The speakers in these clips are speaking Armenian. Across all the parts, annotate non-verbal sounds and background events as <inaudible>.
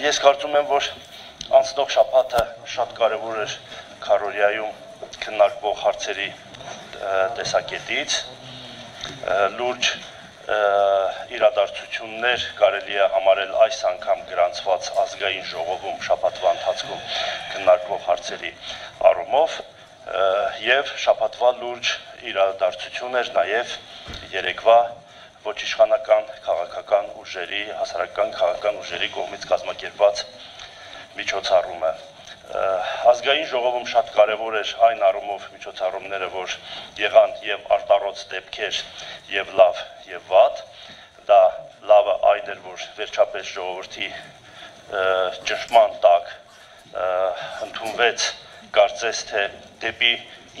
ես կարծում եմ, որ անցնող շաբաթը շատ կարևոր էր Քարորիայում քննարկվող հարցերի տեսակետից լուրջ իրադարձություններ կարելի է համարել այս անգամ գրանցված ազգային ժողովում շաբաթվա ընթացքում քննարկվող հարցերի առումով եւ շաբաթվա լուրջ իրադարձություն էր նաեւ երեկվա ոչ իշխանական քաղաքական ուժերի, հասարակական քաղաքական ուժերի կողմից կազմակերպված միջոցառումը ազգային ժողովում շատ կարևոր էր այն առումով միջոցառումները, որ եղան եւ արտարոց դեպքեր եւ լավ եւ վատ, դա լավը այն էր, որ վերջապես ժողովրդի ճշմարտ տակ ընդունվեց կարծես թե դեպի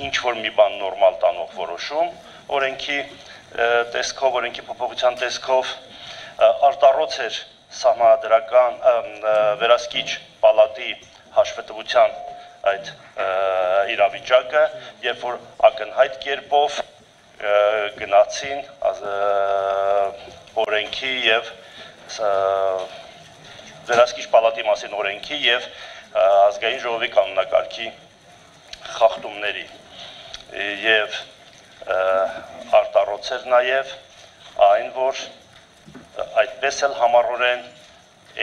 ինչ որ մի բան նորմալ տանող որոշում օրենքի տեսքով, օրենքի փոփոխության տեսքով արտառոց էր սահմանադրական վերահսկիչ պալատի հաշվետվության այդ իրավիճակը, երբ որ ակնհայտ կերպով գնացին օրենքի եւ վերահսկիչ պալատի մասին օրենքի եւ ազգային ժողովի կանոնակարգի խախտումների եւ արտառոց էր նաև այն, որ այդպես էլ համառորեն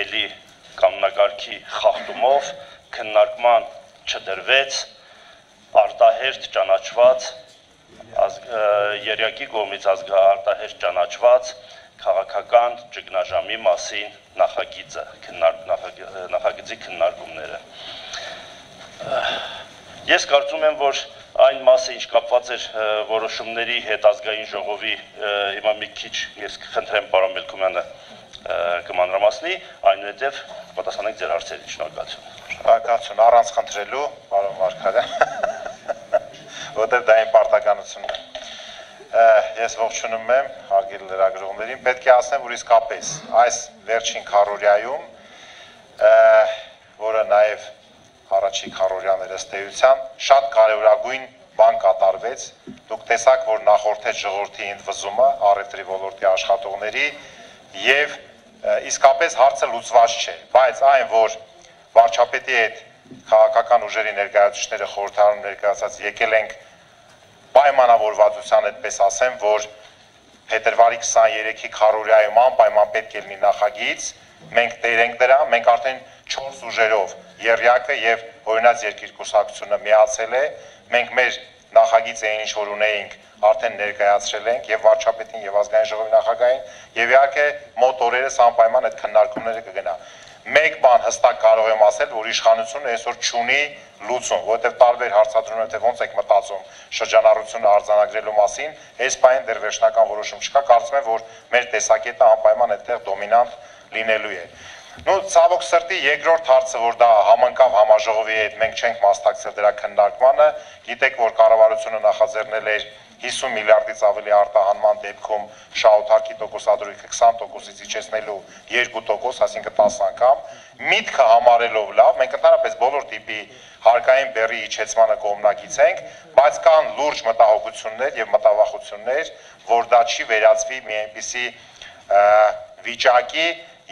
էլի կանոնակարգի խախտումով քննարկման չդրվեց արտահերտ ճանաչված երյակի կողմից ազգարտահերտ ճանաչված քաղաքական ճգնաժամի մասին նախագիծը, քննարկ նախագծի քննարկումները։ Ես կարծում եմ, որ այն մասը, ինչ կապված էր որոշումների հետ ազգային ժողովի, հիմա մի քիչ ես կխնդրեմ պարոն Մելքումյանը կմանրամասնի, այնուհետև պատասխանենք ձեր հարցերին։ Շնորհակալություն։ Շնորհակալություն առանց խնդրելու, պարոն Մարկարյան, <laughs> որտեղ դա իմ պարտականությունն է ես ողջունում եմ հարգելի լրագրողներին, պետք է ասեմ, որ իսկապես այս վերջին քարորիայում, որը նաև առաջի քարորյաներ ըստ էության շատ կարևորագույն բան կատարվեց։ Դուք տեսաք, որ նախորդեց ժողովրդի ընդվզումը առևտրի ոլորտի աշխատողների եւ իսկապես հարցը լուծված չէ, բայց այն, որ վարչապետի հետ քաղաքական ուժերի ներկայացուցիչները խորհրդարանում ներկայացած եկել ենք պայմանավորվածության այդպես ասեմ, որ փետրվարի 23-ի քարորիայում անպայման պետք է լինի նախագիծ, մենք տեր ենք դրա, մենք արդեն 4 ուժերով Երյակը եւ օրինաց երկիր կուսակցությունը միացել է, մենք մեր նախագիծը ինչ որ ունեինք, արդեն ներկայացրել ենք եւ վարչապետին եւ ազգային ժողովի նախագահին եւ իհարկե մոտ օրերս անպայման այդ քննարկումները կգնա։ Մեկ բան հստակ կարող եմ ասել, որ իշխանությունը այսօր ճունի լուծում, որովհետև տարբեր հարցադրումներ թե ոնց եք մտածում շրջանառությունը արձանագրելու մասին, այս բանը դեռ վերջնական որոշում չկա, կարծում եմ, որ մեր տեսակետը անպայման այդտեղ դոմինանտ լինելու է։ Նու ցավոք սրտի երկրորդ հարցը, որ դա համընկավ համաժողովի հետ, մենք չենք մասնակցել դրա քննարկմանը, գիտեք, որ կառավարությունը նախաձեռնել էր 50 միլիարդից ավելի արտահանման դեպքում շահութարկի տոկոսադրույքը 20%-ից իջեցնելու 2%, այսինքն 10 անգամ, միտքը համարելով լավ, մենք ընդհանրապես բոլոր տիպի հարկային բերի իջեցմանը կողմնակից ենք, բայց կան լուրջ մտահոգություններ եւ մտավախություններ, որ դա չի վերածվի մի այնպիսի վիճակի,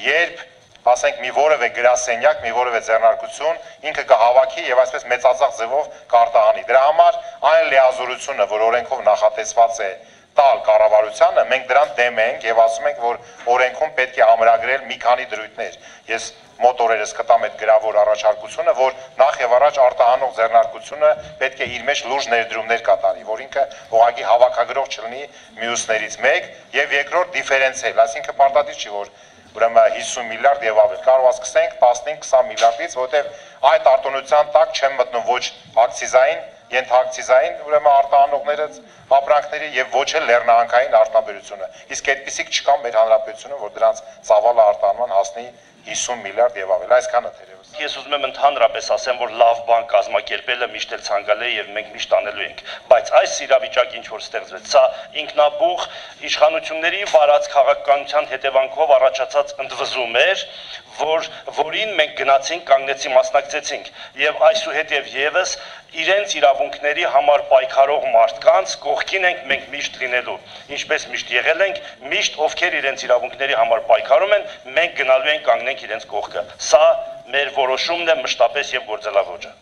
երբ ասենք մի որևէ գրասենյակ, մի որևէ ձեռնարկություն ինքը կհավաքի եւ այսպես մեծածախ ձևով կարտահանի։ Դրա համար այն լիազորությունը, որ օրենքով նախատեսված է տալ կառավարությանը, մենք դրան դեմ ենք եւ ասում ենք, որ օրենքում պետք է ամրագրել մի քանի դրույթներ։ Ես մոտ օրերս կտամ այդ գրավոր առաջարկությունը, որ նախ եւ առաջ արտահանող ձեռնարկությունը պետք է իր մեջ լուրջ ներդրումներ կատարի, որ ինքը ուղղակի հավաքագրող չլինի մյուսներից մեկ եւ երկրորդ դիֆերենցիալ, այսինքն պարտադիր չի որ ուրեմն 50 միլիարդ եւ ավել։ Կարող ասկսենք 15-20 միլիարդից, որովհետեւ այդ արտոնության տակ չեն մտնում ոչ ակցիզային, ենթակցիզային, ուրեմն արտահանողները ապրանքների եւ ոչ էլ լեռնահանքային արտաբերությունը։ Իսկ այդպիսիք չկան մեր հանրապետությունում, որ դրանց ծավալը արտահանման հասնի 50 միլիարդ եւ ավել։ Այսքանը թերևս։ Ես ուզում եմ ընդհանրապես ասեմ, որ լավ բան կազմակերպելը միշտ էլ ցանկալի է եւ մենք միշտ անելու ենք, բայց այս իրավիճակը ինչ որ ստեղծվեց, սա ինքնաբուխ իշխանությունների վարած քաղաքականության հետևանքով առաջացած ընդվզում էր, որ որին մենք գնացինք, կանգնեցի, մասնակցեցինք եւ այսուհետեւ եւս իրենց իրավունքների համար պայքարող մարդկանց կողքին ենք մենք միշտ լինելու։ Ինչպես միշտ եղել ենք, միշտ ովքեր իրենց իրավունքների համար պայքարում են, մենք գնալու ենք կանգնենք իրենց կողքը։ Սա մեր որոշումն է մշտապես եւ գործելավոճը։